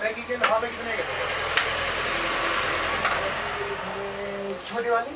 Maggi के लिफाफे कितने के छोटी वाली?